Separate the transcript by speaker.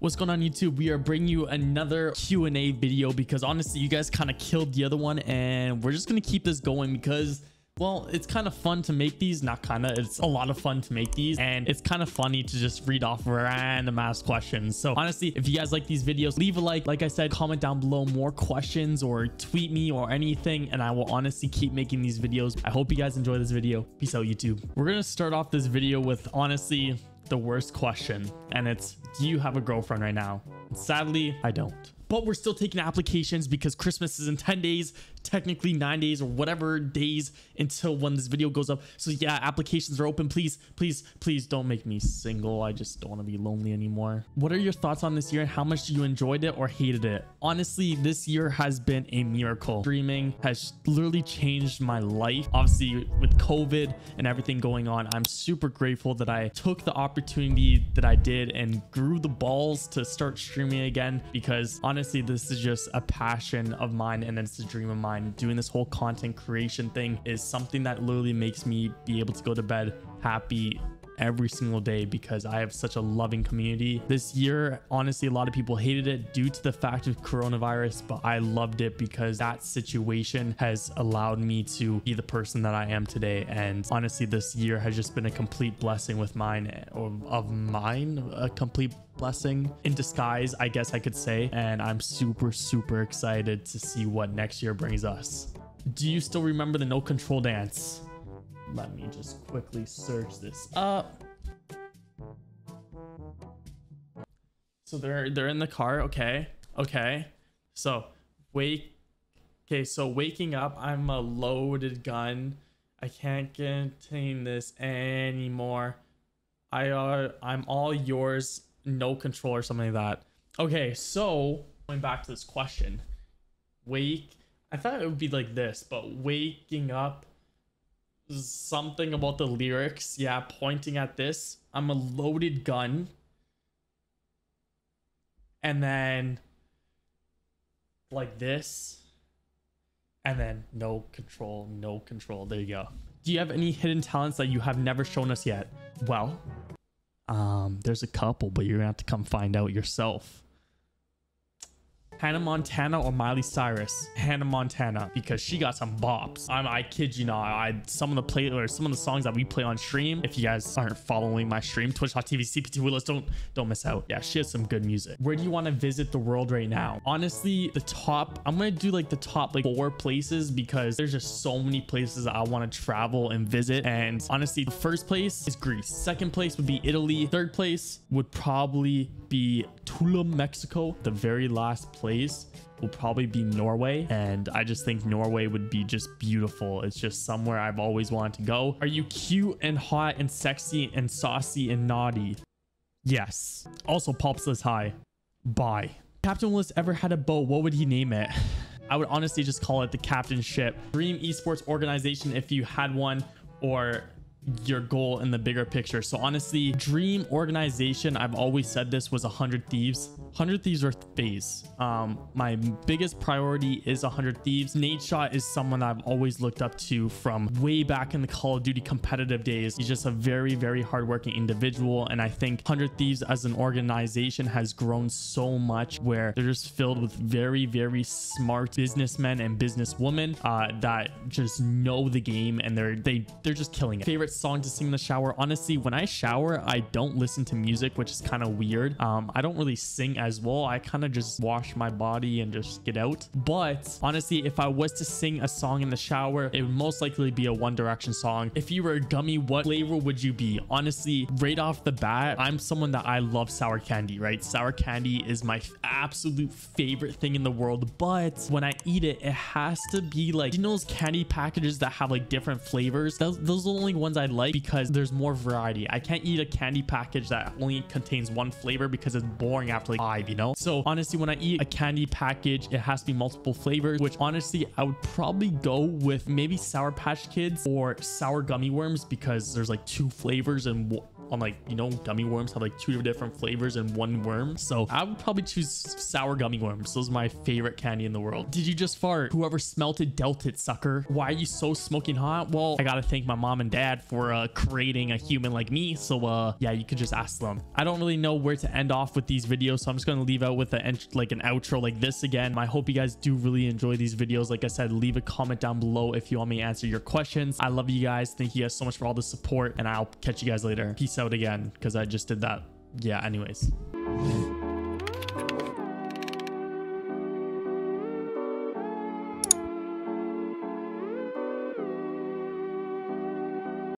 Speaker 1: What's going on YouTube? We are bringing you another Q&A video because honestly, you guys kind of killed the other one and we're just going to keep this going because well, it's kind of fun to make these, not kind of, it's a lot of fun to make these and it's kind of funny to just read off random ass questions. So honestly, if you guys like these videos, leave a like, like I said, comment down below more questions or tweet me or anything and I will honestly keep making these videos. I hope you guys enjoy this video. Peace out YouTube. We're to start off this video with honestly the worst question and it's do you have a girlfriend right now? Sadly i don't. But we're still taking applications because Christmas is in 10 days, technically nine days or whatever days until when this video goes up. So yeah, applications are open. Please, please, please don't make me single. I just don't want to be lonely anymore. What are your thoughts on this year and how much you enjoyed it or hated it? Honestly, this year has been a miracle. Streaming has literally changed my life. Obviously with COVID and everything going on, I'm super grateful that I took the opportunity that I did and grew the balls to start streaming again because honestly, this is just a passion of mine and it's a dream of mine. Doing this whole content creation thing is something that literally makes me be able to go to bed happy every single day because I have such a loving community. This year, honestly, a lot of people hated it due to the fact of coronavirus, but I loved it because that situation has allowed me to be the person that I am today. And honestly, this year has just been a complete blessing with mine or of mine, a complete blessing in disguise, I guess I could say. And I'm super, super excited to see what next year brings us. Do you still remember the no control dance? Let me just quickly search this up. So they're they're in the car. Okay. Okay. So wake. Okay. So waking up, I'm a loaded gun. I can't contain this anymore. I are I'm all yours. No control or something like that. Okay. So going back to this question, wake. I thought it would be like this, but waking up something about the lyrics. Yeah, pointing at this. I'm a loaded gun. And then like this. And then no control, no control. There you go. Do you have any hidden talents that you have never shown us yet? Well, um, there's a couple, but you're gonna have to come find out yourself. Hannah Montana or Miley Cyrus? Hannah Montana because she got some bops. I'm, I kid you not. I some of the play or some of the songs that we play on stream. If you guys aren't following my stream, Twitch.tv CPT Willis, don't don't miss out. Yeah, she has some good music. Where do you want to visit the world right now? Honestly, the top. I'm gonna do like the top like four places because there's just so many places I want to travel and visit. And honestly, the first place is Greece. Second place would be Italy. Third place would probably be Tulum, Mexico. The very last place will probably be Norway. And I just think Norway would be just beautiful. It's just somewhere I've always wanted to go. Are you cute and hot and sexy and saucy and naughty? Yes. Also, Pulp says hi. Bye. Captain Willis ever had a boat, what would he name it? I would honestly just call it the captain ship. Dream esports organization if you had one or your goal in the bigger picture. So honestly, dream organization, I've always said this was 100 Thieves. 100 Thieves or FaZe Um, my biggest priority is 100 Thieves. Nadeshot is someone I've always looked up to from way back in the Call of Duty competitive days. He's just a very, very hardworking individual. And I think 100 Thieves as an organization has grown so much where they're just filled with very, very smart businessmen and businesswomen uh, that just know the game and they're, they, they're just killing it. Favorite favorite song to sing in the shower. Honestly, when I shower, I don't listen to music, which is kind of weird. Um, I don't really sing as well. I kind of just wash my body and just get out. But honestly, if I was to sing a song in the shower, it would most likely be a One Direction song. If you were a gummy, what flavor would you be? Honestly, right off the bat, I'm someone that I love sour candy, right? Sour candy is my absolute favorite thing in the world. But when I eat it, it has to be like, you know those candy packages that have like different flavors? Those, those are the only ones I like because there's more variety. I can't eat a candy package that only contains one flavor because it's boring after like five, you know? So honestly, when I eat a candy package, it has to be multiple flavors, which honestly, I would probably go with maybe Sour Patch Kids or sour gummy worms because there's like two flavors and on like, you know, gummy worms have like two different flavors in one worm. So I would probably choose sour gummy worms. Those are my favorite candy in the world. Did you just fart? Whoever smelt it dealt it, sucker. Why are you so smoking hot? Well, I gotta thank my mom and dad for uh, creating a human like me. So uh, yeah, you could just ask them. I don't really know where to end off with these videos. So I'm just gonna leave out with a, like an outro like this again. I hope you guys do really enjoy these videos. Like I said, leave a comment down below if you want me to answer your questions. I love you guys. Thank you guys so much for all the support and I'll catch you guys later. Peace out again because I just did that. Yeah, anyways.